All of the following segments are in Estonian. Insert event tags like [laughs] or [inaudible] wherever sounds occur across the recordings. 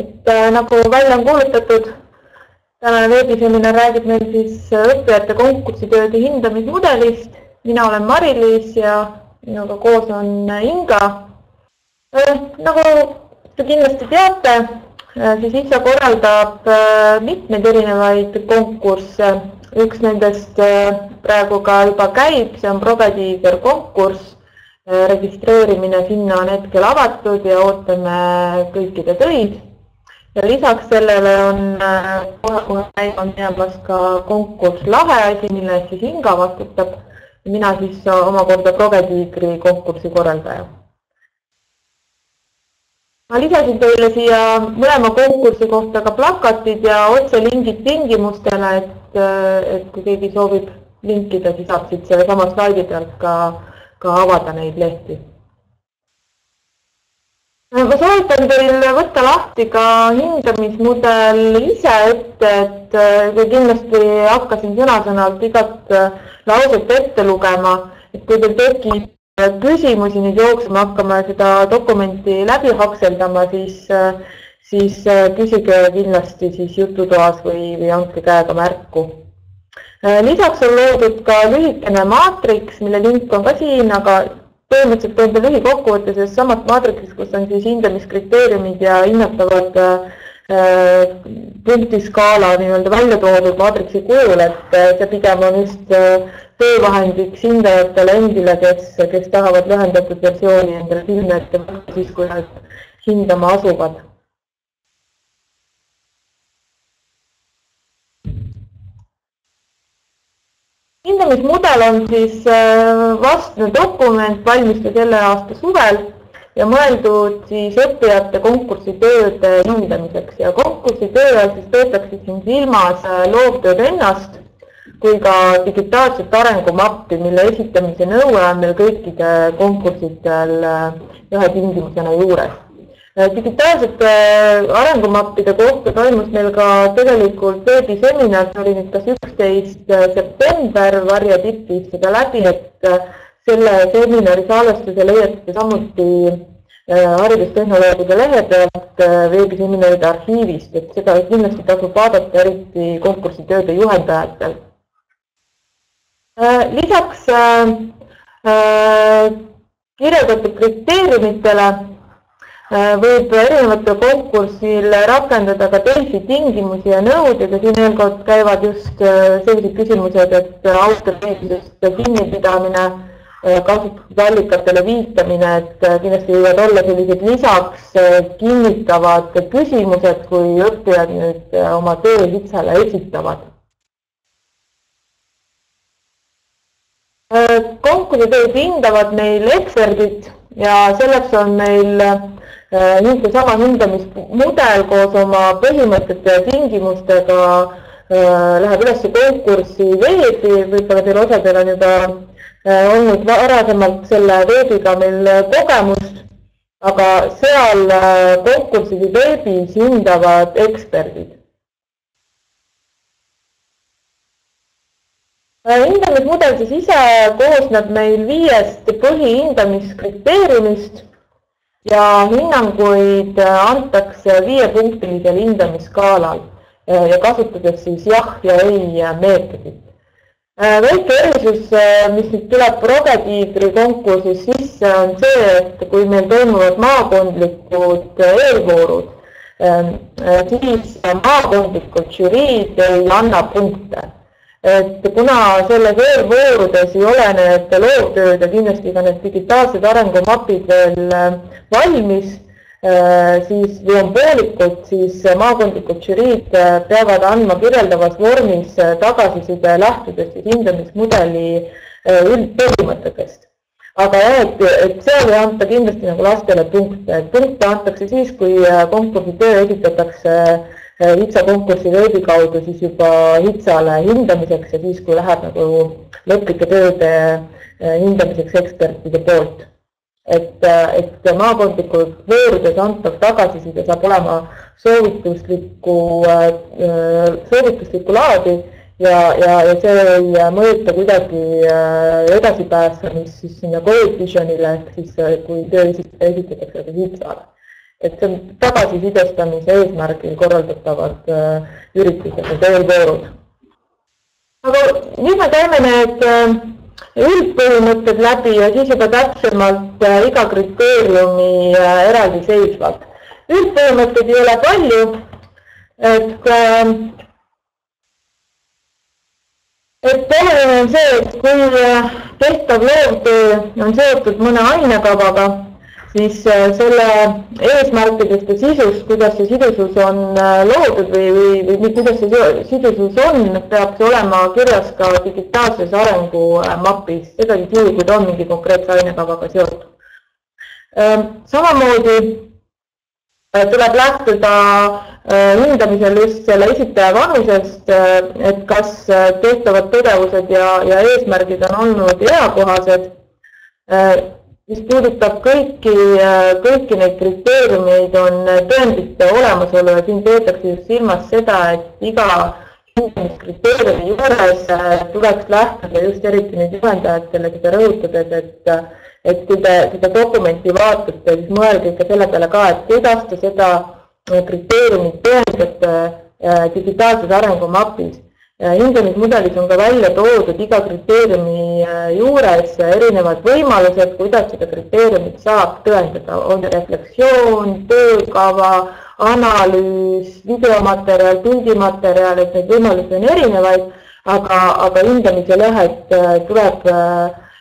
et äh, nagu välja on kuulutatud, tänane veebiseminar räägib meil siis õppijate konkursitööde hindamismudelist. mina olen Mari-Liis ja minuga koos on Inga. nagu te kindlasti teate, siis ISA korraldab mitmeid erinevaid konkursse. üks nendest praegu ka juba käib, see on Progetiiger konkurss registreerimine sinna on hetkel avatud ja ootame kõikide töid. Ja lisaks sellele on kohe-kohe käima minemas ka konkurss Lahe asi, mille eest siis Inga vastutab. mina siis omakorda Progetiigri konkursi korraldaja. ma lisasin teile siia mõlema konkursi kohta ka plakatid ja otselingid tingimustele, et, et kui keegi soovib linkida, siis saab siit sellesama slaidi pealt ka ka avada neid lehti. Ma soovitan teil võtta lahti ka hindamismudel ise ette, et kui kindlasti hakkasin sõna-sõnalt igat lauset ette lugema, et kui teil tekib küsimusi nüüd jooksma hakkama ja seda dokumenti läbi hakseldama, siis, siis küsige kindlasti siis jututoas või, või andke käega märku. Äh, lisaks on loodud ka lühikene maatriks, mille link on ka siin, aga põhimõtteliselt teen ta lühikokkuvõtte sellest samast maatriksist, kus on siis hindamiskriteeriumid ja hinnatavad äh, punktiskaala nii-öelda välja toodud maatriksi kujul, et äh, see pigem on just töövahendiks hindajatele endile, kes, kes tahavad lühendatud versiooni endale silme ette võtta siis, kui nad hindama asuvad hindamismudel on siis äh, vastne dokument, valmis ta selle aasta suvel ja mõeldud siis õppijate konkursitööde hindamiseks. Ja konkursitöö ajal siis peetakse siin silmas äh, loovtööd ennast kui ka digitaalset arengumappi, mille esitamise nõue on meil kõikide konkursidel äh, ühe tingimusena juures digitaalsete äh, arengumappide kohta toimus meil ka tegelikult veebiseminar, see oli nüüd kas üksteist äh, september, Varje Tipp viis seda läbi, et selle seminari salvestuse leiate samuti haridustehnoloogide lehe pealt veebiseminaride arhiivist, et seda kindlasti tasub vaadata, eriti konkursitööde juhendajatel. lisaks kirjeldatud kriteeriumitele Äh, võib erinevatel konkursil rakendada ka teisi tingimusi ja nõudeid ja siin eelkord käivad just äh, sellised küsimused, et autoriõigusest kinnipidamine, äh, kasutatud allikatele viitamine, et kindlasti võivad olla sellised lisaks kinnitavad küsimused, kui õppijad nüüd oma töö hitsale esitavad. konkursitööd hindavad meil eksperdid ja selleks on meil Äh, nüüd seesama hindamismudel koos oma põhimõtete ja tingimustega äh, läheb üles konkurssi veebi, võib-olla teil osadel on juba äh, olnud varasemalt selle veebiga meil kogemust, aga seal konkursi veebis hindavad eksperdid. hindamismudel siis ise koosneb meil viiest põhihindamiskriteeriumist ja hinnanguid äh, antakse viiepunktilisel hindamisskaalal äh, ja kasutades siis jah ja ei äh, meetodit. väike erisus, mis nüüd tuleb Progetiigri konkursis sisse, on see, et kui meil toimuvad maakondlikud eelvoorud, siis maakondlikud žüriid ei anna punkte et kuna selles eelvoorudes ei ole need loovtööd ja kindlasti ka need digitaalsed arengumapid veel äh, valmis, äh, siis või on poolikud, siis maakondlikud žüriid äh, peavad andma kirjeldavas vormis tagasiside lähtudes siis hindamismudeli üldpõhimõtetest. aga jah, et, et seal ei anta kindlasti nagu lastele punkte, et punkte antakse siis, kui konkursi töö esitatakse äh, HITSA konkursi veebi kaudu siis juba HITSA-le hindamiseks ja siis, kui läheb nagu lõplike tööde äh, hindamiseks ekspertide poolt. et, äh, et maakondlikult voorudes antav tagasiside saab olema soovituslikku, äh, soovituslikku laadi ja, ja, ja see ei mõjuta kuidagi edasipääsemist siis sinna Cold Visionile ehk siis kui töö esitatakse HITSA-le et see on tagasisidestamise eesmärgil korraldatavad üritused, need eelvoorud. aga nüüd me käime need üldpõhimõtted läbi ja siis juba täpsemalt iga kriteeriumi eraldiseisvalt. üldpõhimõtteid ei ole palju, et et oluline on see, et kui tehtav loovtöö on seotud mõne ainekavaga, siis äh, selle eesmärkidest ja sisust, kuidas see sidusus on äh, loodud või, või, või kuidas see sidusus on, peab see olema kirjas ka digitaalses arengumapis, seda siis juhul, kui ta on mingi konkreetse ainekavaga seotud. Ähm, samamoodi äh, tuleb lähtuda hindamisel just selle esitaja vanusest, et kas tehtavad tegevused ja, ja eesmärgid on olnud eakohased mis puudutab kõiki, kõiki neid kriteeriumeid, on tõendite olemasolu ja siin peetakse just silmas seda, et iga hindamiskriteeriumi juures tuleks lähtuda just eriti nüüd juhendajatele seda rõhutades, et et kui te seda dokumenti vaatate, siis mõelge ikka selle peale ka, et kuidas te seda kriteeriumit tõendate digitaalses arengumapis. Äh, hindamismudelis on ka välja toodud iga kriteeriumi äh, juures erinevad võimalused, kuidas seda kriteeriumit saab tõendada, on see refleksioon, töökava, analüüs, videomaterjal, pildimaterjal, et neid võimalusi on erinevaid, aga, aga hindamise lõhet äh, tuleb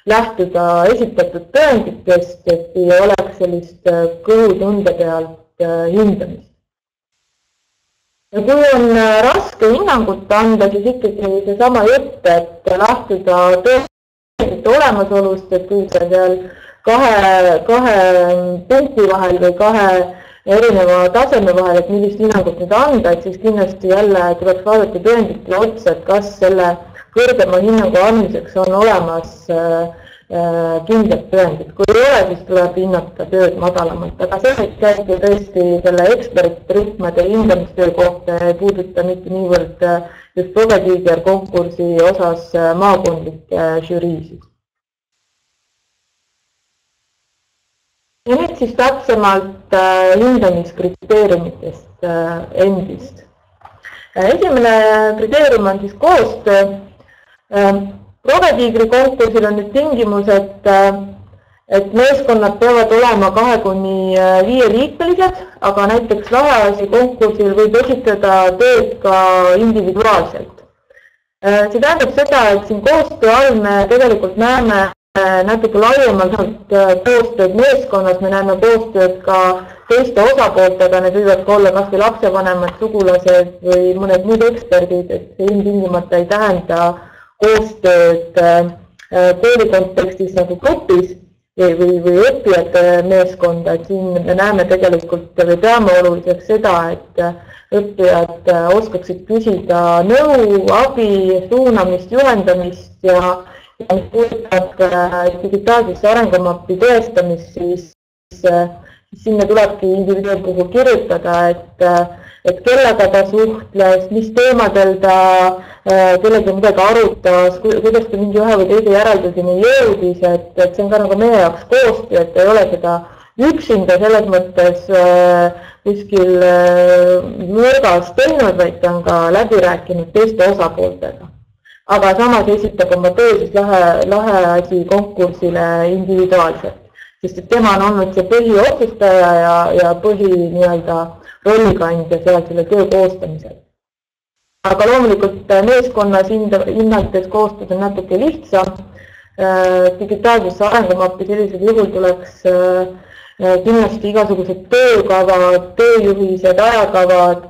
lähtuda esitatud tõenditest, et ei oleks sellist kõhutunde pealt hindamist ja kui on äh, raske hinnangut anda, siis ikkagi seesama jutt, et lähtuda tõendite olemasolust, et kui see seal kahe, kahe punkti vahel või kahe erineva taseme vahel, et millist hinnangut nüüd anda, et siis kindlasti jälle tuleks vaadata tõenditele otsa, et kas selle kõrgema hinnangu andmiseks on olemas Äh, kindlat tõendit, kui ei ole, siis tuleb hinnata tööd madalamalt, aga see käib ju tõesti selle ekspertrühmade hindamistöö kohta ei puuduta mitte niivõrd äh, just Progetiiger konkursi osas äh, maakondlikke žüriisid. ja nüüd siis täpsemalt hindamiskriteeriumitest endist. esimene kriteerium on siis koostöö Progetiigri konkursil on nüüd tingimus, et, äh, et meeskonnad peavad olema kahe kuni äh, viieliikmelised, aga näiteks Laheasi konkursil võib esitada tööd ka individuaalselt. Äh, see tähendab seda, et siin koostöö all me tegelikult näeme natuke laiemalt koostööd meeskonnas, me näeme koostööd ka teiste osapooltega, need võivad ka olla kas või lapsevanemad, sugulased või mõned muud eksperdid, et see ilmtingimata ei tähenda koostööd äh, kooli kontekstis nagu grupis või, või, või õppijate meeskonda, et siin me näeme tegelikult või peame oluliseks seda, et õppijad äh, oskaksid küsida nõu, abi, suunamist, juhendamist ja, mis puudutab äh, digitaalsesse arengumappi tõestamist, siis, sinna tulebki indiviidi puhul kirjutada, et et kellega ta suhtles, mis teemadel ta äh, kellegagi midagi arutas, kuidas ta mingi ühe või teise järelduseni jõudis, et, et see on ka nagu meie jaoks koostöö, et ei ole seda üksinda selles mõttes äh, kuskil äh, nurgas teinud, vaid ta on ka läbi rääkinud teiste osapooltega. aga samas esitab oma töö siis lahe, lahe asi konkursile individuaalselt, sest et tema on olnud see põhiotsustaja ja, ja põhi nii-öelda rollikandja seal selle töö koostamisel. aga loomulikult äh, meeskonnas hinnates koostööd on natuke lihtsam. Äh, digitaalsesse arengumappi sellisel juhul tuleks äh, kindlasti igasugused töökavad, tööjuhised, ajakavad,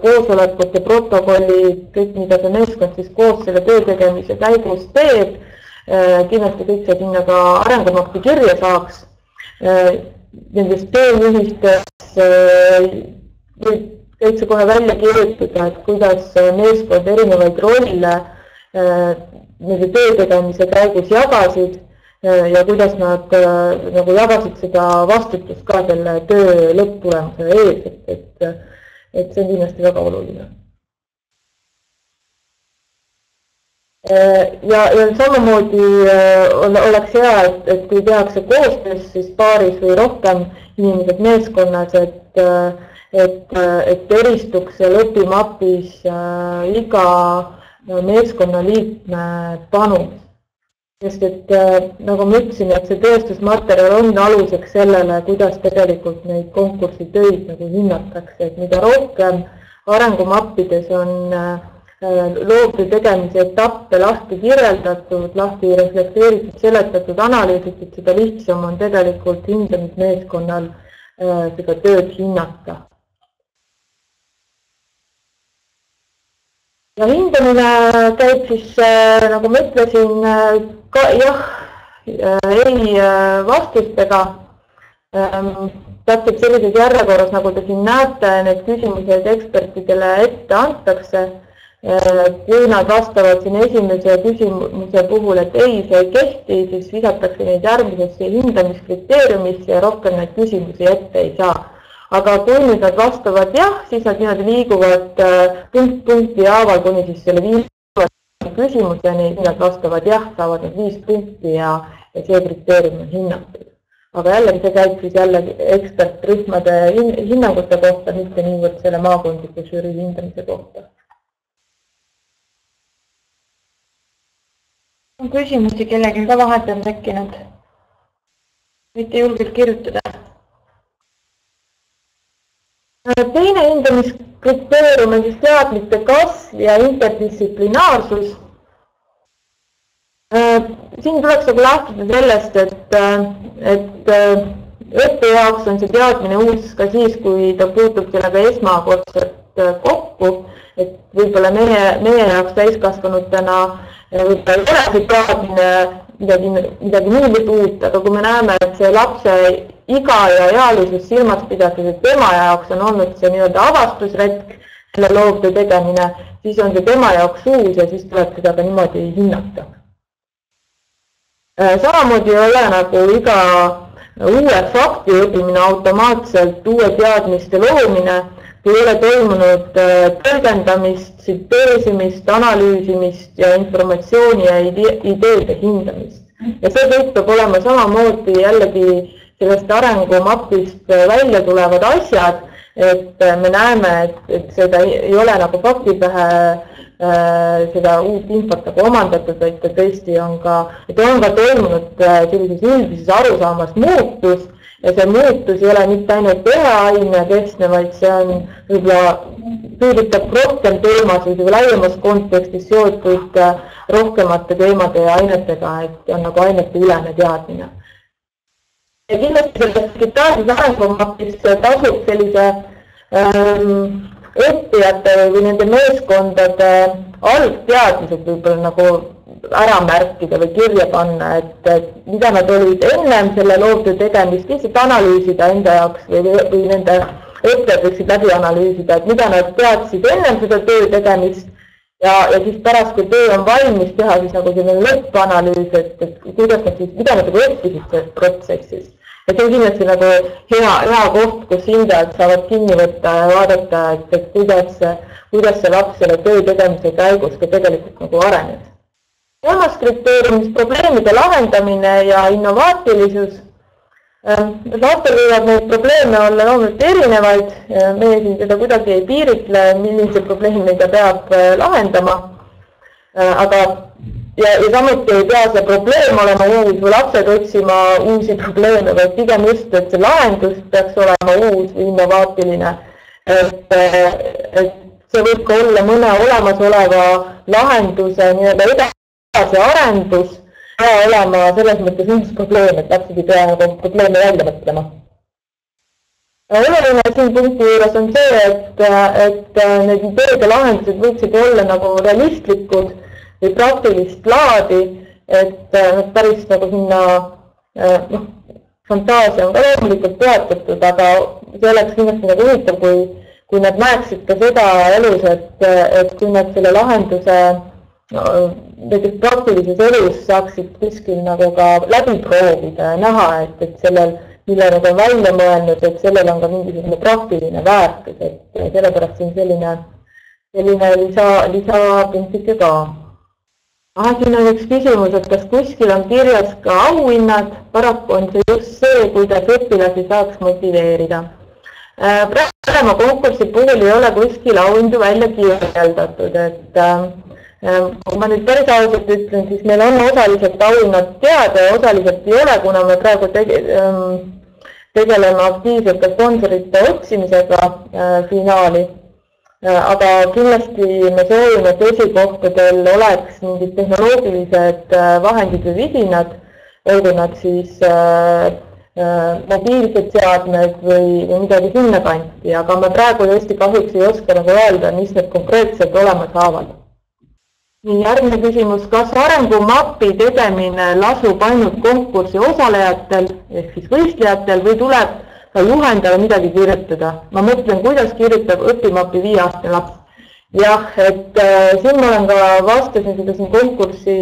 koosolekute protokollid, kõik, mida see meeskond siis koos selle töö tegemise käigus teeb. kindlasti kõik see sinna ka arengumappi kirja saaks. Nendes tööjuhistes võib täitsa kohe välja kirjutada, et kuidas meeskond erinevaid rolle äh, nende töö tegemise käigus jagasid äh, ja kuidas nad äh, nagu jagasid seda vastutust ka selle töö lõpptulemuse ees, et, et, et see on kindlasti väga oluline. ja, ja samamoodi oleks hea, et, et kui tehakse koostöös siis paaris või rohkem inimesed meeskonnas, et, et, et eristuks seal õpimapis iga meeskonnaliikme panus. Sest et äh, nagu ma ütlesin, et see tõestusmaterjal on aluseks sellele, kuidas tegelikult neid konkursi töid nagu hinnatakse, et mida rohkem arengumappides on äh, loovtöö tegemise etappe lahti kirjeldatud, lahti reflekteeritud, seletatud, analüüsitud, seda lihtsam on tegelikult hindamismeeskonnal äh, seda tööd hinnata ja hindamine käib siis, nagu ma ütlesin, ka jah, äh, ei äh, vastustega. Ähm, täpselt sellises järjekorras, nagu te siin näete, need küsimused ekspertidele ette antakse. Äh, kui nad vastavad siin esimese küsimuse puhul, et ei, see ei kehti, siis visatakse neid järgmisesse hindamiskriteeriumisse ja rohkem neid küsimusi ette ei saa aga kui nüüd nad vastavad jah, siis nad niimoodi liiguvad punkt punkti haaval kuni siis selle viimase küsimuseni, nad vastavad jah, saavad need viis punkti ja, ja see kriteerium on hinnatud. aga jällegi see käib siis jällegi ekspertrühmade hin hinnangute kohta, mitte niivõrd selle maakondliku žürii hindamise kohta. on küsimusi kellelgi ka vahepeal tekkinud? võite julgelt kirjutada. Teine hindamiskriteerium on siis teadmiste kasv ja interdistsiplinaarsus. Äh, siin tuleks nagu lähtuda sellest, et, äh, et äh, õppe jaoks on see teadmine uus ka siis, kui ta puutub sellega esmakordselt kokku, et võib-olla meie, meie jaoks täiskasvanutena võib-olla ei ole see teadmine midagi, midagi niivõrd uut, aga kui me näeme, et see lapse iga ja ealisust silmas pidades, et tema jaoks on olnud see nii-öelda avastusretk, selle loovtöö tegemine, siis on see tema jaoks uus ja siis tuleb seda ka niimoodi hinnata Äh, samamoodi ei ole nagu iga uue fakti õppimine automaatselt uue teadmiste loomine, kui ei ole toimunud äh, tõlgendamist, tsiteerimist, analüüsimist ja informatsiooni ja ideede hindamist. ja see kõik peab olema samamoodi jällegi sellest arengumapist äh, välja tulevad asjad, et me näeme, et, et seda ei ole nagu faktipähe Äh, seda uut infot nagu omandatud, vaid ta tõesti on ka, et on ka toimunud äh, sellises üldises arusaamas muutus ja see muutus ei ole mitte ainult ühe aine keskne, vaid see on võib-olla, puudutab rohkem teemasid või laiemas kontekstis seotud äh, rohkemate teemade ja ainetega, et on nagu aineteülene teadmine. Kindlasti sellest digitaalses arengumapis tasub sellise ähm, õppijate või nende meeskondade algteadmised võib-olla nagu ära märkida või kirja panna, et mida nad olid ennem selle loovtöö tegemist, lihtsalt analüüsida enda jaoks või, või nende õppijad võiksid läbi analüüsida, et mida nad teadsid ennem seda töö tegemist ja, ja siis pärast, kui töö on valmis, teha siis nagu selline lõppanalüüs, et, et kuidas nad siis, mida nad nagu õppisid sellest protsessist ja see on kindlasti nagu hea, hea koht, kus hindajad saavad kinni võtta ja vaadata, et, et kuidas, kuidas see laps selle töö tegemise käigus ka tegelikult nagu areneb. kolmas kriteerium, siis probleemide lahendamine ja innovaatilisus. Lastel võivad neid probleeme olla loomulikult erinevaid, meie siin seda kuidagi ei piiritle, millise probleemi ta peab äh, lahendama. Äh, aga ja, ja samuti ei pea see probleem olema uus või lapsed otsima uusi probleeme, vaid pigem just, et see lahendus peaks olema uus või innovaatiline. et, et see võib ka olla mõne olemasoleva lahenduse nii-öelda edasiarendus, pea olema selles mõttes uus probleem, et lapsed ei pea nagu probleeme välja mõtlema. oluline siin punkti juures on see, et, et need ideed ja lahendused võiksid olla nagu realistlikud või praktilist laadi, et äh, nad päris nagu sinna äh, noh, fantaasia on ka loomulikult toetatud, aga see oleks kindlasti nagu huvitav, kui, kui nad näeksid ka seda elus, et, et kui nad selle lahenduse no, näiteks praktilises elus saaksid kuskil nagu ka läbi proovida ja näha, et, et sellel, mille nad on välja mõelnud, et sellel on ka mingisugune praktiline väärtus, et sellepärast siin selline, selline lisa, lisapunktike ka ah, siin on üks küsimus, et kas kuskil on kirjas ka auhinnad, paraku on see just see, kuidas õpilasi saaks motiveerida. Äh, praegu konkursi puhul ei ole kuskil auhindu välja kirjeldatud, et äh, kui ma nüüd päris ausalt ütlen, siis meil on osaliselt auhinnad teada ja osaliselt ei ole, kuna me praegu tege, ähm, tegeleme aktiivsete sponsorite otsimisega finaali Äh, aga kindlasti me soovime, et esikohtadel oleks mingid tehnoloogilised äh, vahendid või vidinad, olgu nad siis äh, äh, mobiilsed seadmed või, või midagi sinnakanti, aga me praegu tõesti kahjuks ei oska nagu öelda, mis need konkreetselt olema saavad. Nii, järgmine küsimus, kas arengumapi tegemine lasub ainult konkursi osalejatel ehk siis võistlejatel või tuleb ka juhendajale midagi kirjutada. ma mõtlen, kuidas kirjutab õpimapi viieaastane laps. jah, et äh, siin ma olen ka, vastasin seda siin konkursi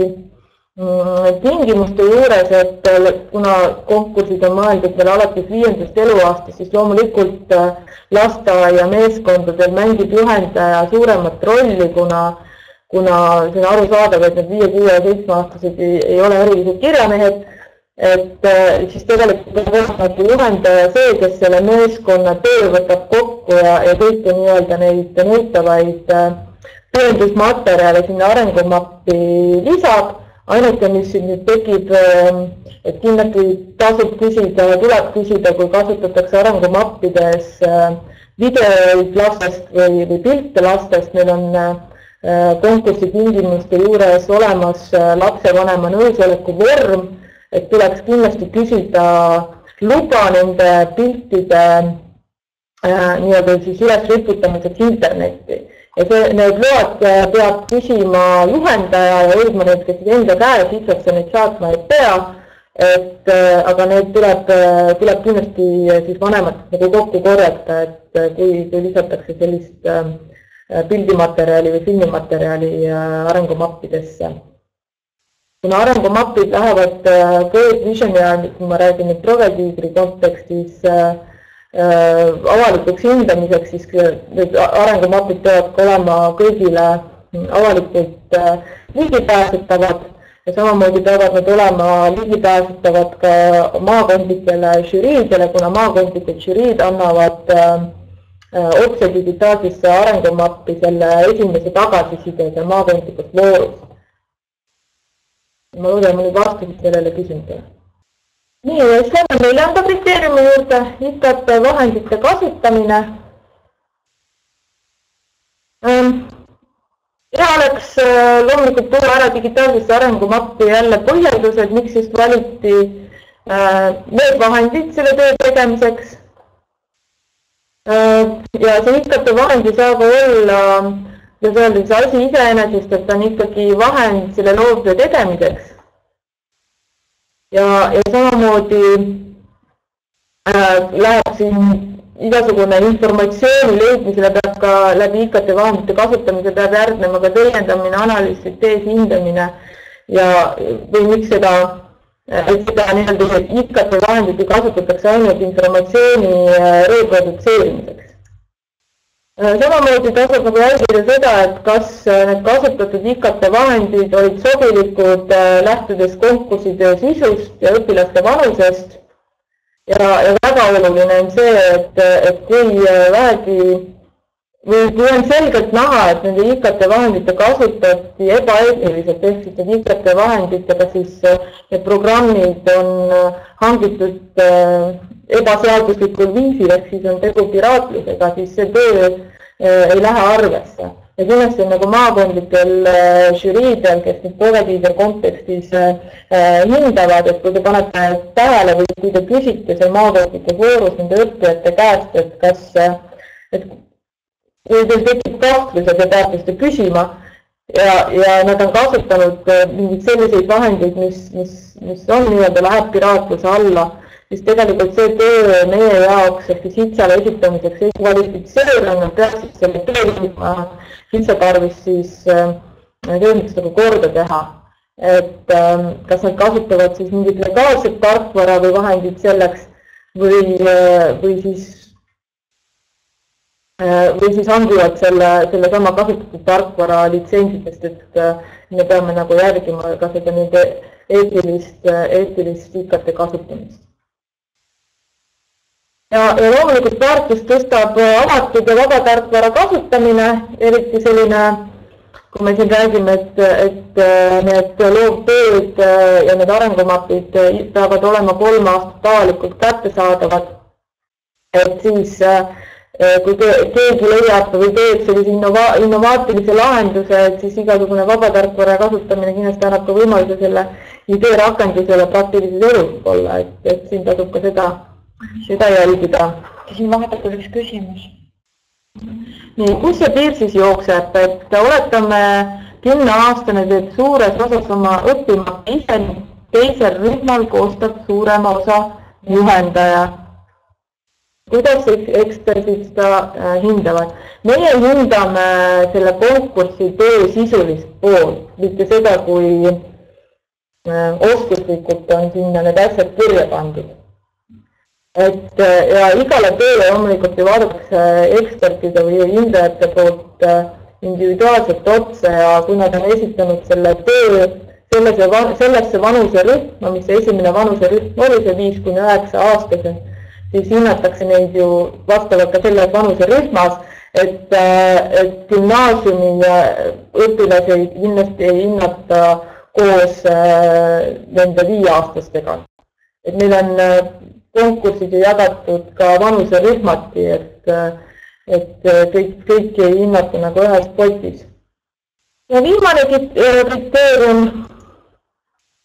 mm, tingimuste juures, et äh, kuna konkursid on mõeldud veel alates viiendast eluaastast, siis loomulikult äh, lasteaia meeskondadel mängib juhendaja suuremat rolli, kuna kuna see on arusaadav, et need viie, kuue ja seitsmeaastased ei, ei ole erilised kirjamehed et äh, siis tegelikult peab olema juhendaja see, kes selle meeskonna töö võtab kokku ja, ja kõiki nii-öelda neid nõutavaid äh, tõendusmaterjale sinna arengumappi lisab. ainuke, mis siin nüüd tekib, ähm, et kindlasti tasub küsida, tuleb küsida, kui kasutatakse arengumappides äh, videoid lastest või, või pilte lastest, meil on konkursi tingimuste juures olemas lapsevanema nõusoleku vorm et tuleks kindlasti küsida luba nende piltide äh, nii-öelda siis üles riputamiseks internetti ja see, need load äh, peab küsima juhendaja ja jõudma need, kes enda käes, lihtsalt neid saatma ei pea. et äh, aga need tuleb, äh, tuleb kindlasti äh, siis vanematest nagu kokku korjata, et äh, kui, kui lisatakse sellist äh, pildimaterjali või filmimaterjali äh, arengumappidesse. Kuna arengumapid lähevad äh, Great Visioni ajal, kui ma räägin nüüd Progetiigri kontekstis äh, äh, avalikuks hindamiseks, siis need arengumapid peavad ka olema kõigile avalikult ligipääsetavad. Ja samamoodi peavad nad olema ligipääsetavad ka maakondlikele žüriidele, kuna maakondlikud žüriid annavad otse digitaalsesse arengumappi selle esimese tagasiside seal maakondlikus voorus ma loodan, ma nüüd vastasin sellele küsimusele. nii, lähme neljanda kriteeriumi juurde, IKT vahendite kasutamine ähm,. hea oleks äh, loomulikult tuua ära digitaalsesse arengumappi jälle põhjendused, miks just valiti äh, need vahendid selle töö tegemiseks äh,. Ja see IKT vahend ei saa ka olla äh, kuidas öelda, see asi iseenesest, et ta on ikkagi vahend selle loovtöö tegemiseks. ja, ja samamoodi äh, läheb siin igasugune informatsiooni leidmisele peab ka läbi IKT vahendite kasutamise peab järgnema ka tõlgendamine, analüüs, tees hindamine ja, või miks seda, seda nii-öelda IKT vahendit kasutatakse ainult informatsiooni äh, reprodutseerimiseks. Äh, samamoodi tasub nagu jälgida seda, et kas äh, need kasutatud IKT vahendid olid sobilikud äh, lähtudes konkursside sisust ja õpilaste vanusest. ja, ja väga oluline on see, et, et kui vähegi või kui on selgelt näha, et nende IKT vahendite kasutati ebaeetiliselt, ehk siis need IKT vahenditega siis need programmid on hangitud ebaseaduslikul viisil, ehk siis on tegu piraatlusega, siis see töö äh, ei lähe arvesse. ja kindlasti on nagu maakondlikel äh, žüriidel, kes nüüd Povetiider kontekstis äh, hindavad, et kui te panete tähele või kui te küsite seal maakondlikus voorus nende õppijate käest, et kas, et kui teil tekib kahtlus ja te peate seda küsima, ja, ja nad on kasutanud mingeid selliseid vahendeid, mis, mis, mis on nii-öelda, läheb piraatluse alla siis tegelikult see töö meie jaoks ehk siis HITSA-le esitamiseks ei kvalifitseeru, nad peaksid selle töö HITSA tarvis siis tööndust äh, nagu korda teha. et ähm, kas nad kasutavad siis mingit legaalset tarkvara või vahendit selleks või, äh, või siis või siis hangivad selle, sellesama kasutatud tarkvara litsentsidest, et me peame nagu järgima ka seda nende eetilist, eetilist IKT kasutamist. ja, ja loomulikult väärtust tõstab avatud ja vaba tarkvara kasutamine, eriti selline kui me siin räägime, et, et need loovtööd ja need arengumapid peavad olema kolm aastat avalikult kättesaadavad, et siis kui keegi leiab või teeb sellise innova, innovaatilise lahenduse, et siis igasugune vabatarkvara kasutamine kindlasti annab ka võimaluse selle idee rakendusele praktilises elus olla, et, et siin tasub ka seda, seda jälgida. siin vahepeal üks küsimus nii, kus see piir siis jookseb, et oletame, kümneaastane teeb suures osas oma õppima ise, teisel rühmal koostab suurema osa juhendaja. Kuidas eksperdid seda äh, hindavad? meie hindame selle konkursi töö sisulist poolt, mitte seda, kui äh, oskuslikult on sinna need asjad kirja pandud et äh, ja igale tööle loomulikult ju vaadatakse ekspertide või hindajate poolt äh, individuaalselt otsa ja kui nad on esitanud selle töö sellesse, sellesse vanuserühma, mis see esimene vanuserühm oli, see viis kuni üheksa aastased, siis hinnatakse neid ju vastavalt ka selles vanuserühmas, et, äh, et gümnaasiumi õpilasi kindlasti ei hinnata koos nende viieaastastega. et meil on konkursid ju jagatud ka vanuserühmati, et, et kõik, kõiki ei hinnata nagu ühes potis. ja viimane kriteerium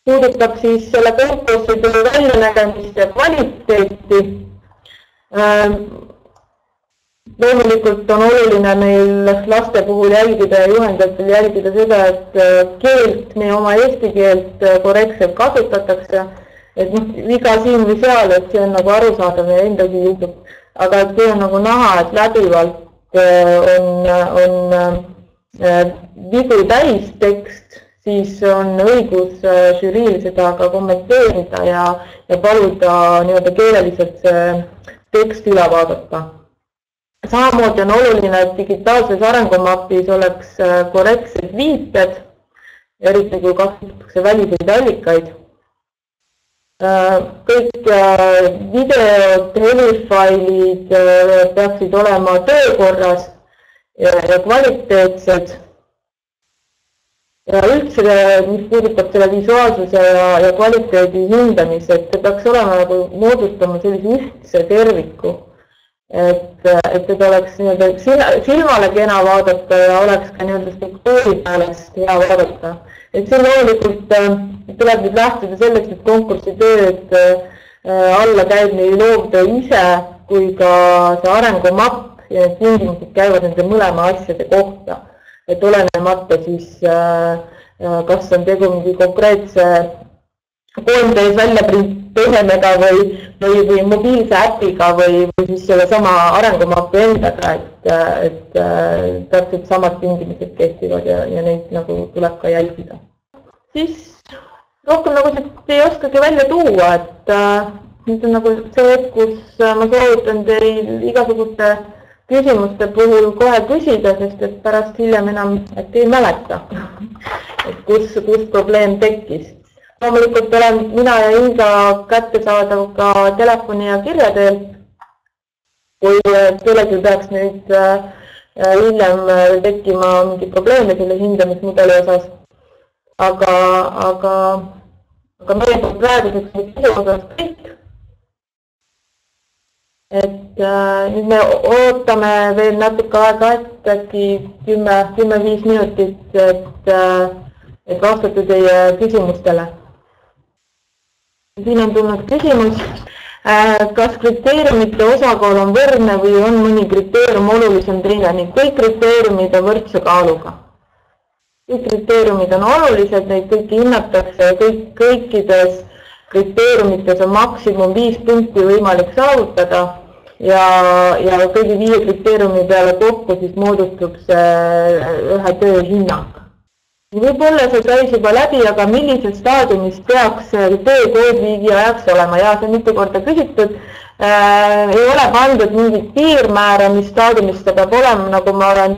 puudutab siis selle konkurside väljanägemist ja kvaliteeti. Ähm, loomulikult on oluline meil laste puhul jälgida ja juhendajatel jälgida seda, et keelt, meie oma eesti keelt korrektselt kasutatakse et noh, viga siin või seal, et see on nagu arusaadav ja endagi juhtub. aga et kui on nagu näha, et läbivalt äh, on, on äh, vigu täis tekst, siis on õigus äh, žüriil seda ka kommenteerida ja, ja paluda nii-öelda keeleliselt see tekst üle vaadata. samamoodi on oluline, et digitaalses arengumapis oleks korrektsed viited, eriti kui kasutatakse väliseid allikaid kõik äh, videod, helifailid äh, peaksid olema töökorras ja, kvaliteetsed. ja üldse, mis puudutab selle visuaalsuse ja, ja kvaliteedi hindamist, see peaks olema nagu moodustama sellise ühtse terviku. et, et seda oleks nii-öelda silmale kena vaadata ja oleks ka nii-öelda struktuuri poolest hea vaadata et see loomulikult äh, tuleb nüüd lähtuda sellest, et konkursitööd äh, alla käib nii loovtöö ise kui ka see arengumapp ja need tingimused käivad nende mõlema asjade kohta. et olenemata siis, äh, kas on tegu mingi konkreetse 3D-s välja printesemaga või, või, või mobiilse äpiga või, või siis sellesama arengumapi endaga, et, et täpselt samad tingimused kehtivad ja, ja neid nagu tuleb ka jälgida. siis rohkem nagu ei oskagi välja tuua, et äh, nüüd on nagu see hetk, kus äh, ma soovitan teil igasuguste küsimuste puhul kohe küsida, sest et pärast hiljem enam äkki ei mäleta, [laughs] et kus, kus probleem tekkis loomulikult olen mina ja Inga kättesaadav ka telefoni ja kirja teel. kui kellelgi peaks nüüd äh, hiljem äh, tekkima mingi probleeme selle hindamismudeli osas. aga, aga, aga meie poolt praeguseks nüüd küsimused kõik. et äh, nüüd me ootame veel natuke aega, et äkki kümme, kümme-viis minutit, et, et vastata teie küsimustele siin on tulnud küsimus, äh, kas kriteeriumite osakaal on võrdne või on mõni kriteerium olulisem teine ning kõik kriteeriumid on võrdse kaaluga. kõik kriteeriumid on olulised, neid kõiki hinnatakse ja kõik, kõikides kriteeriumites on maksimum viis punkti võimalik saavutada ja, ja kõigi viie kriteeriumi peale kokku siis moodustub see ühe töö hinnang võib-olla see käis juba läbi, aga millises staadiumis peaks töö koodviigi ajaks olema? Ja see on mitu korda küsitud. Äh,. ei ole pandud mingit piirmäära, mis staadiumis ta peab olema, nagu ma olen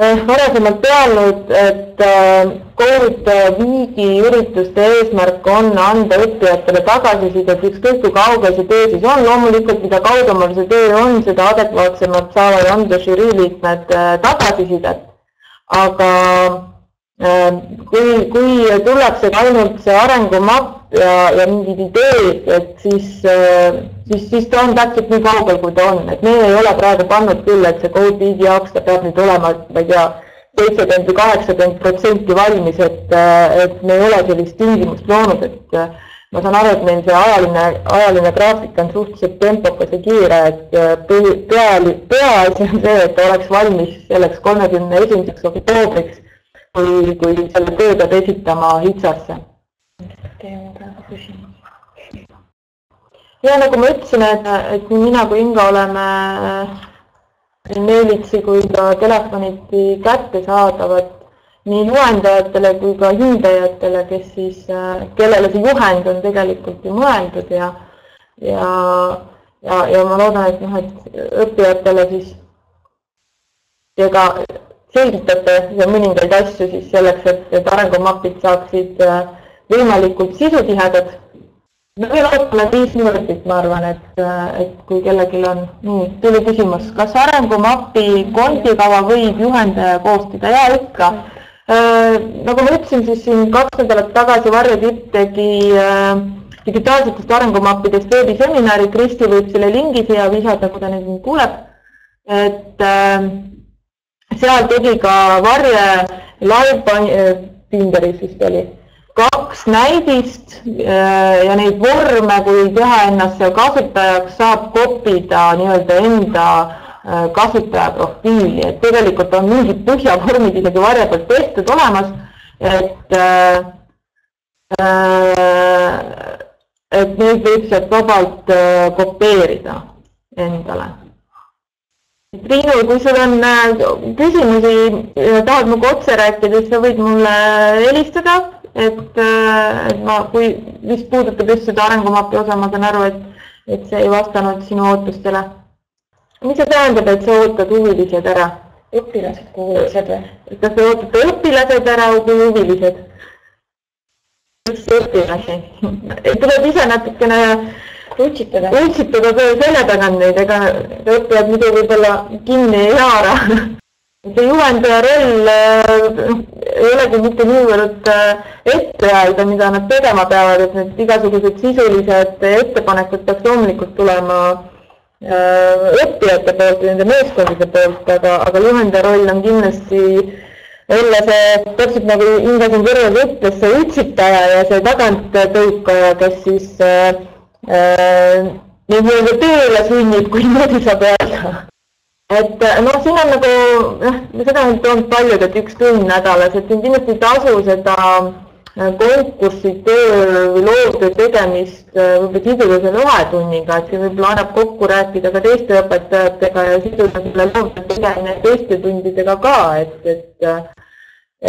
äh, varasemalt öelnud, et äh, koodviigi ürituste eesmärk on anda õppijatele tagasisidet, ükskõik kui kaugel see töö siis on, loomulikult mida kaugemal see töö on, seda adekvaatsemalt saavad anda žürii liikmed äh, tagasisidet, aga kui, kui tullakse ainult see arengumapp ja, ja mingid ideed, et siis, äh, siis, siis ta on täpselt nii kaugel, kui ta on, et me ei ole praegu pannud küll, et see code viigi jaoks ta peab nüüd olema, ma ei tea, seitsekümmend või kaheksakümmend protsenti valmis, et, äh, et me ei ole sellist tingimust loonud, et ma saan aru, et meil see ajaline, ajaline graafik on suhteliselt tempokas ja kiire, et pea, peaasi on see, et oleks valmis selleks kolmekümne esimeseks oktoobriks kui, kui selle töö peab esitama HITSA-sse. ja nagu ma ütlesin, et, et nii mina kui Inga oleme nii meilitsi kui ka telefoniti kättesaadavad nii loendajatele kui ka hindajatele, kes siis, kellele see juhend on tegelikult ju mõeldud ja, ja, ja, ja ma loodan, et noh, et õppijatele siis ega selgitate ja mõningaid asju siis selleks, et, et arengumapid saaksid äh, võimalikult sisutihedad. me veel ootame viis minutit, ma arvan, et, äh, et kui kellelgi on, nii, tuli küsimus, kas arengumapi kondikava võib juhendaja koostada? ja ikka. Äh, nagu ma ütlesin, siis siin kaks nädalat tagasi Varje Tipp tegi digitaalsetest arengumappidest veebiseminari, Kristi võib selle lingi siia visata, kui ta nüüd kuuleb. et seal tegi ka Varje live-pinderis vist oli kaks näidist äh, ja neid vorme, kui teha ennast seal kasutajaks, saab kopida nii-öelda enda äh, kasutaja profiili, et tegelikult on mingid põhjavormid isegi Varje pealt tehtud olemas, et äh, et neid võib sealt vabalt kopeerida endale Triinu, kui sul on äh, küsimusi ja tahad minuga otse rääkida, siis sa võid mulle helistada, et, äh, et ma, kui, mis puudutab just seda arengumapi osa, ma saan aru, et, et see ei vastanud sinu ootustele. mis see tähendab, et sa ootad huvilised ära? õpilased kui huvilised või? kas te ootate õpilased ära või huvilised? just õpilasi. tuleb ise natukene utsitada. utsitada töö selja tagant neid, ega õppijad muidu võib-olla kinni ei haara. see juhendaja roll äh, ei olegi mitte niivõrd äh, ette öelda, mida nad tegema peavad, et need igasugused sisulised ettepanekud peaks loomulikult tulema äh, õppijate poolt ja nende meeskondade poolt, aga, aga juhendaja roll on kindlasti olla see, täpselt nagu Inga siin kõrval ütles, see utsitaja ja see taganttõukaja, kes siis äh, Äh, neid nii-öelda tööle sunnib, kui niimoodi saab öelda. et äh, noh, siin on nagu jah, seda on toonud paljud, et üks tund nädalas, et siin kindlasti ei tasu seda äh, konkursi töö või loovtöö tegemist võib-olla siduda selle vahetunniga, et siin võib-olla annab kokku rääkida ka teiste õpetajatega ja siduda selle loovtöö tegemine teiste tundidega ka, et, et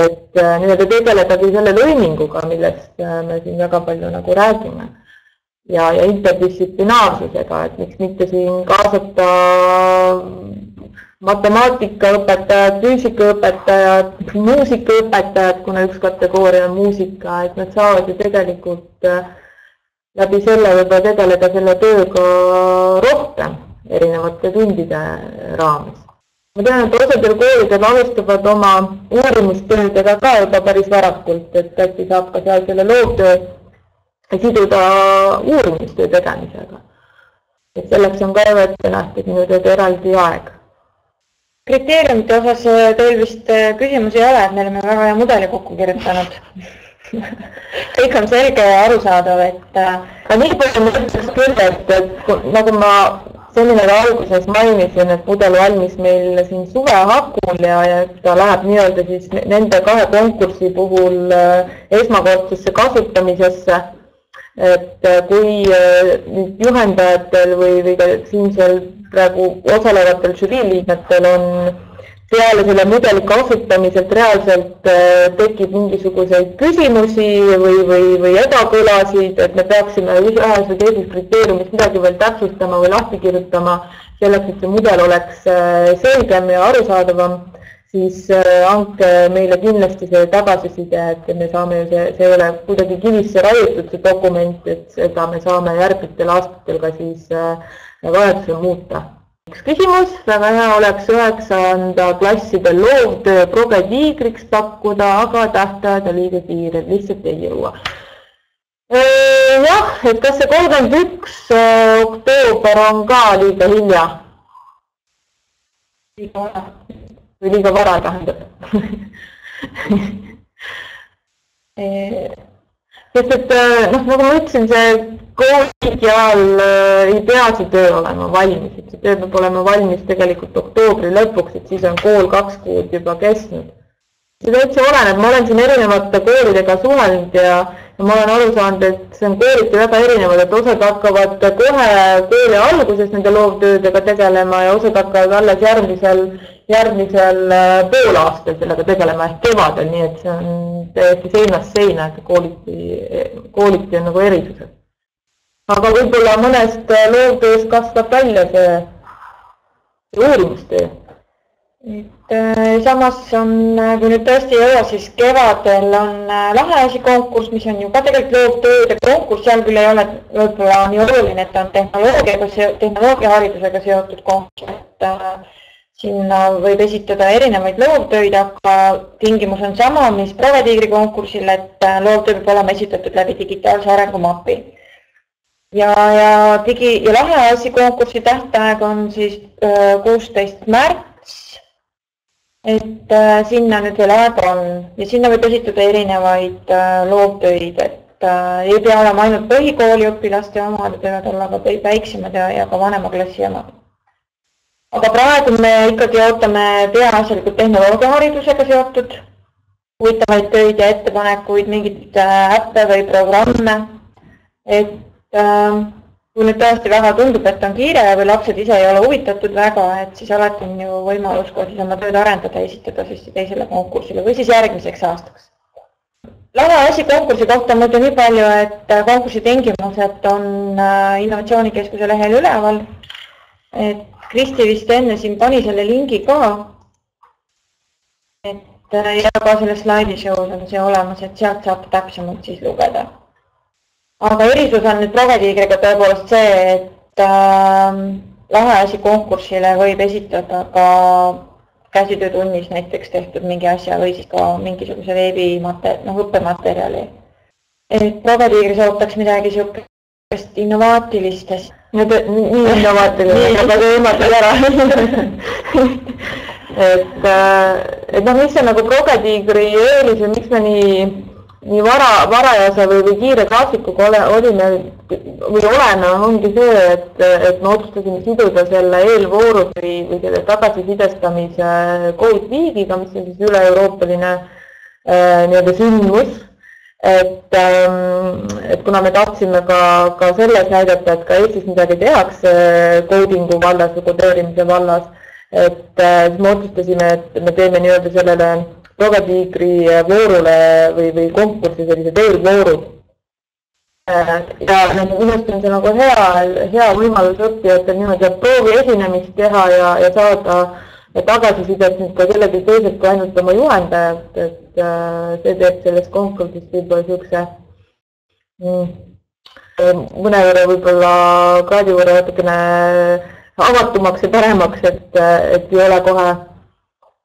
et nii-öelda tegeledagi selle lõiminguga, millest me siin väga palju nagu räägime ja, ja interdistsiplinaarsusega, et miks mitte siin kaasata matemaatikaõpetajad, füüsikaõpetajad, muusikaõpetajad, kuna üks kategooria on muusika, et nad saavad ju tegelikult äh, läbi selle võib-olla tegeleda selle tööga rohkem erinevate tundide raames. ma tean, et osadel koolidel alustavad oma uurimustöödega ka juba päris varakult, et äkki saab ka seal selle loovtöö siduda uurimistöö tegemisega. et selleks on ka nähtud minu teada eraldi aeg. kriteeriumite osas äh, teil vist äh, küsimusi ei ole, et me oleme väga hea mudeli kokku kirjutanud [laughs] kõik on selge ja arusaadav, et äh, aga nii palju ma ütleks küll, et, et nagu ma seminari alguses mainisin, et mudel valmis meil siin suve hakul ja, ja ta läheb nii-öelda siis nende kahe konkursi puhul esmakordsesse kasutamisesse et äh, kui äh, juhendajatel või, või ka siinsel praegu osalevatel žürii liikmetel on peale selle mudeli kasutamiselt reaalselt äh, tekib mingisuguseid küsimusi või, või, või ebakõlasid, et me peaksime ühes või teises kriteeriumis midagi veel täpsustama või lahti kirjutama, selleks, et see mudel oleks selgem ja arusaadavam, siis äh, andke meile kindlasti see tagasiside, et me saame ju, see, see ei ole kuidagi kivisse raiutud, see dokument, et seda me saame järgmistel aastatel ka siis vajadusel muuta üks küsimus, väga hea oleks üheksanda klasside loovtöö progetiigriks pakkuda, aga tähtajad on liiga kiired, lihtsalt ei jõua. jah, et kas see kolmkümmend üks oktoober on ka liiga hilja? liiga vara. Või liiga vara tähendab [laughs] sest et noh, nagu ma ütlesin, see kooligi ajal äh, ei pea see töö olema valmis, et see töö peab olema valmis tegelikult oktoobri lõpuks, et siis on kool kaks kuud juba kestnud. see täitsa oleneb, ma olen siin erinevate koolidega suhelnud ja, ja ma olen aru saanud, et see on kooliti väga erinevad, et osad hakkavad kohe kooli alguses nende loovtöödega tegelema ja osad hakkavad alles järgmisel, järgmisel äh, poolaastal sellega tegelema ehk kevadel, nii et see on täiesti seinast seina, et kooliti, kooliti on nagu erisused aga võib-olla mõnest äh, loovtööst kasvab välja see, see uurimustöö. et äh, samas on, äh, kui nüüd tõesti ei jõua, siis kevadel on Laheasi konkurss, mis on ju ka tegelikult loovtööde konkurss, seal küll ei ole võib-olla nii oluline, et ta on tehnoloogiaga, tehnoloogiaharidusega seotud konkurss, et sinna võib esitada erinevaid loovtöid, aga tingimus on sama, mis Prove-Tiigri konkursil, et loovtöö peab olema esitatud läbi digitaalse arengumapi ja, ja digi- ja Laheasi konkursi tähtaeg on siis äh, kuusteist märts. et äh, sinna nüüd veel aega on ja sinna võib esitada erinevaid äh, loovtöid, et äh, ei pea olema ainult põhikooli õpilaste omad, võivad olla ka väiksemad ja, ja ka vanema klassi omad. Aga praegu me ikkagi ootame peaasjalikult tehnoloogiaharidusega seotud huvitavaid töid ja ettepanekuid, mingeid äh, äppe või programme, et Ähm, kui nüüd tõesti väga tundub, et on kiire või lapsed ise ei ole huvitatud väga, et siis alati on ju võimalus ka siis oma tööd arendada ja esitada siis teisele konkursile või siis järgmiseks aastaks. lahe asi konkursi kohta ma ütlen nii palju, et äh, konkursi tingimused on äh, Innovatsioonikeskuse lehel üleval. et Kristi vist enne siin pani selle lingi ka. et äh, ja ka selles slaidishow's on see olemas, et sealt saab täpsemalt siis lugeda aga erisus on nüüd Progetiigriga tõepoolest see, et äh, laheasi konkursile võib esitada ka käsitöötunnis näiteks tehtud mingi asja või siis ka mingisuguse veebimate-, noh õppematerjali. et Progetiigris ootaks midagi niisugust innovaatilistest. nii innovaatiline, aga teemad ära et, äh, et noh, mis see nagu Progetiigri eelis või miks me nii nii vara, varajase või, või kiire graafikuga ole, olime või oleme, ongi see, et, et me otsustasime siduda selle eelvooru või, või selle tagasisidestamise Covid-viigiga, mis on siis üle-euroopaline äh, nii-öelda sündmus. Et ähm,, et kuna me tahtsime ka, ka selles näidata, et ka Eestis midagi tehakse coding'u vallas või kodeerimise vallas, et äh, siis me otsustasime, et me teeme nii-öelda sellele Rogatiigri voorule või, või konkursi sellised eelvoorud. Äh, ja minu arust on see nagu hea, hea võimalus õppijatel niimoodi proovi esinemist teha ja, ja saada tagasisidet nüüd ka kellelgi teiselt kui ainult oma juhendajalt, et äh, see teeb sellest konkursist võib-olla niisuguse mm, mõnevõrra võib-olla kraadi võrra natukene avatumaks ja paremaks, et, et ei ole kohe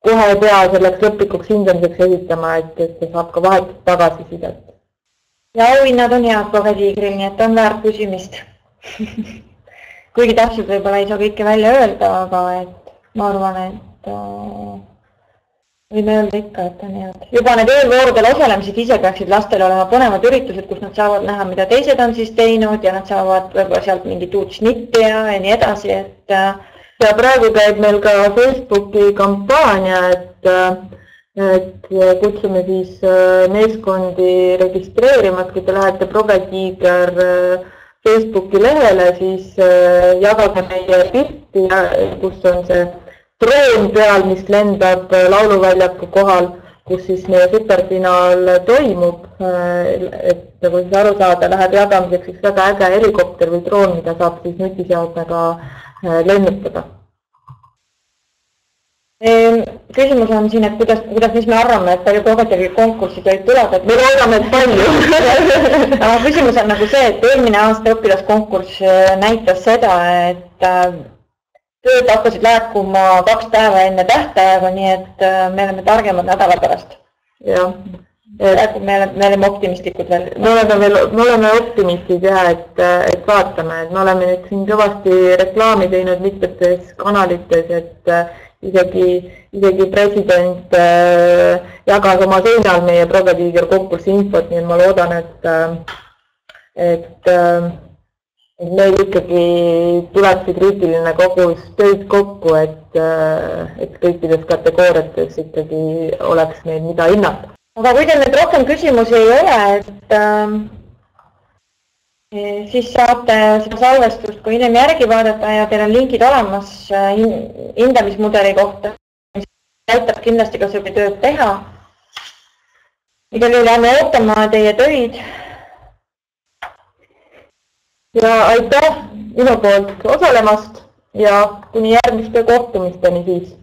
kohe ei pea selleks lõplikuks hindamiseks esitama, et, et saab ka vahetut tagasisidet. ja auhinnad on head Progetiigril, nii et on väärt küsimist [laughs] kuigi täpselt võib-olla ei saa kõike välja öelda, aga et ma arvan, et äh, võime öelda ikka, et on head. juba need eelvoorudel osalemised ise peaksid lastele olema põnevad üritused, kus nad saavad näha, mida teised on siis teinud ja nad saavad võib-olla sealt mingit uut snitti ja, ja nii edasi, et äh, ja praegu käib meil ka Facebooki kampaania, et, et kutsume siis äh, meeskondi registreerima, et kui te lähete Progetiiger äh, Facebooki lehele, siis äh, jagage meie pilti, kus on see droon peal, mis lendab lauluväljaku kohal, kus siis meie superfinaal toimub. et nagu siis aru saada, läheb jagamiseks üks väga äge helikopter või droon, mida saab siis nutiseadmega lennutada Ehm, küsimus on siin, et kuidas, kuidas, mis me arvame, et palju Kogetivi konkursid olid tulevad, et me loodame, et palju [laughs] aga küsimus on nagu see, et eelmine aasta õpilaskonkurss äh, näitas seda, et äh, tööd hakkasid laekuma kaks päeva enne tähtaega, nii et äh, me oleme targemad nädala pärast. jah. praegu me oleme, me oleme optimistlikud veel. me oleme veel, me oleme optimistid ja et, et vaatame, et me oleme nüüd siin kõvasti reklaami teinud mitmetes kanalites, et isegi, isegi president äh, jagas oma seinal meie Progetiiger konkursi infot, nii et ma loodan, et, äh, et, äh, et meil ikkagi tuleb see kriitiline kogus töid kokku, et, et kõikides kategooriates ikkagi oleks meil, mida hinnata. aga kui teil nüüd rohkem küsimusi ei ole, et siis saate seda salvestust ka hiljem järgi vaadata ja teil on linkid olemas äh, hindamismudeli kohta, mis aitab kindlasti ka seda tööd teha. igal juhul jääme ootama teie töid. Ja aitäh minu poolt osalemast ja kuni järgmiste kohtumisteni siis